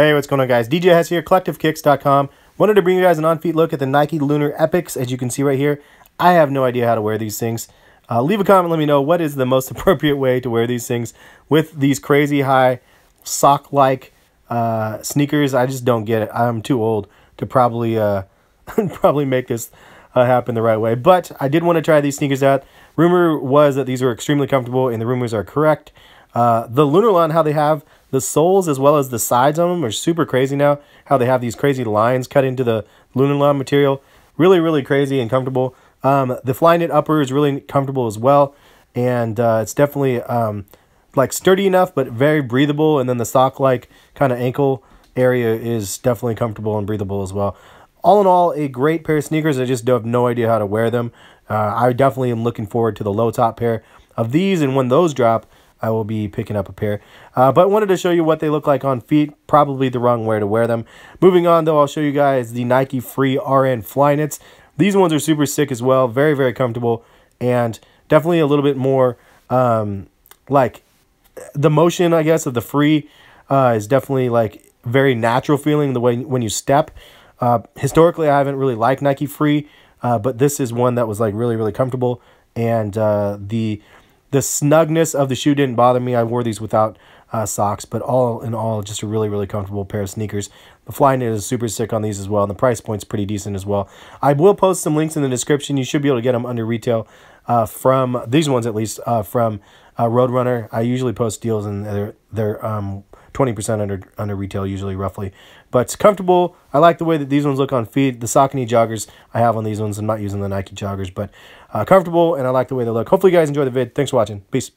Hey, what's going on, guys? DJ Hes here, CollectiveKicks.com. Wanted to bring you guys an on-feet look at the Nike Lunar Epics, as you can see right here. I have no idea how to wear these things. Uh, leave a comment, let me know what is the most appropriate way to wear these things with these crazy high sock-like uh, sneakers. I just don't get it. I'm too old to probably uh, probably make this uh, happen the right way. But I did want to try these sneakers out. Rumor was that these were extremely comfortable, and the rumors are correct. Uh, the Lunarlon, how they have the soles as well as the sides on them are super crazy now. How they have these crazy lines cut into the Lunarlon material. Really, really crazy and comfortable. Um, the Flyknit upper is really comfortable as well. And uh, it's definitely um, like sturdy enough, but very breathable. And then the sock-like kind of ankle area is definitely comfortable and breathable as well. All in all, a great pair of sneakers. I just have no idea how to wear them. Uh, I definitely am looking forward to the low top pair of these. And when those drop, I will be picking up a pair. Uh, but wanted to show you what they look like on feet. Probably the wrong way to wear them. Moving on, though, I'll show you guys the Nike Free RN Flyknits. These ones are super sick as well. Very, very comfortable. And definitely a little bit more um, like the motion, I guess, of the Free uh, is definitely like very natural feeling the way when you step. Uh, historically, I haven't really liked Nike Free, uh, but this is one that was like really, really comfortable. And uh, the the snugness of the shoe didn't bother me. I wore these without uh, socks, but all in all, just a really, really comfortable pair of sneakers. The Flyknit is super sick on these as well, and the price point's pretty decent as well. I will post some links in the description. You should be able to get them under retail uh, from, these ones at least, uh, from uh, Roadrunner. I usually post deals, and they're, they're um, 20% under under retail usually roughly. But it's comfortable. I like the way that these ones look on feet. The saucony joggers i have on these ones. I'm not using the nike joggers but uh, comfortable and i like the way they look. Hopefully you guys enjoy the vid. Thanks for watching. Peace